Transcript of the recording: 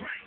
Right.